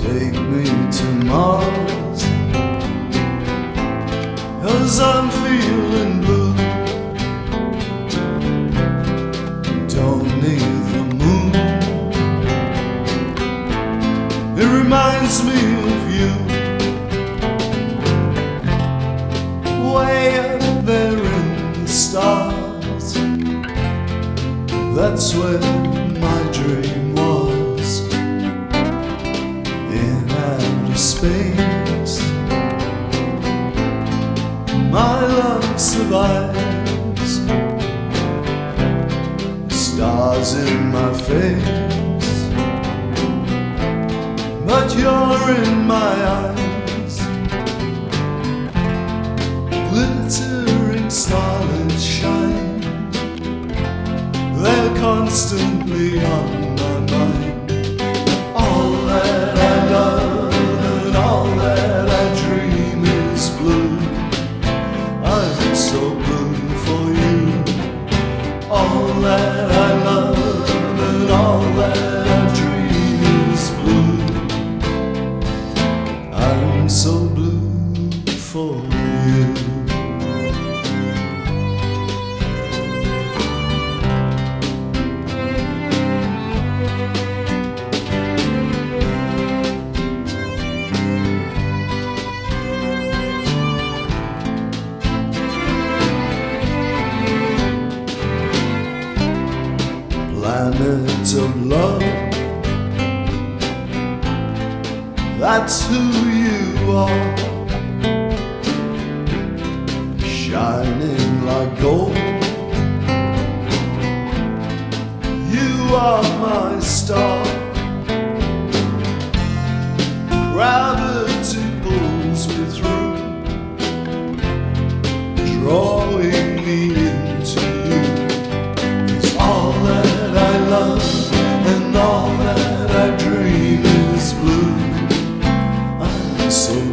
Take me to Mars. Cause I'm feeling blue. Don't need the moon. It reminds me of you. Way up there in the stars. That's where my dream space. My love survives. Stars in my face, but you're in my eyes. so blue for you. Planet of love. That's who you shining like gold. You are my star. Gravity pulls me through, drawing me into you. It's all that I love and all that I dream is blue. I'm so.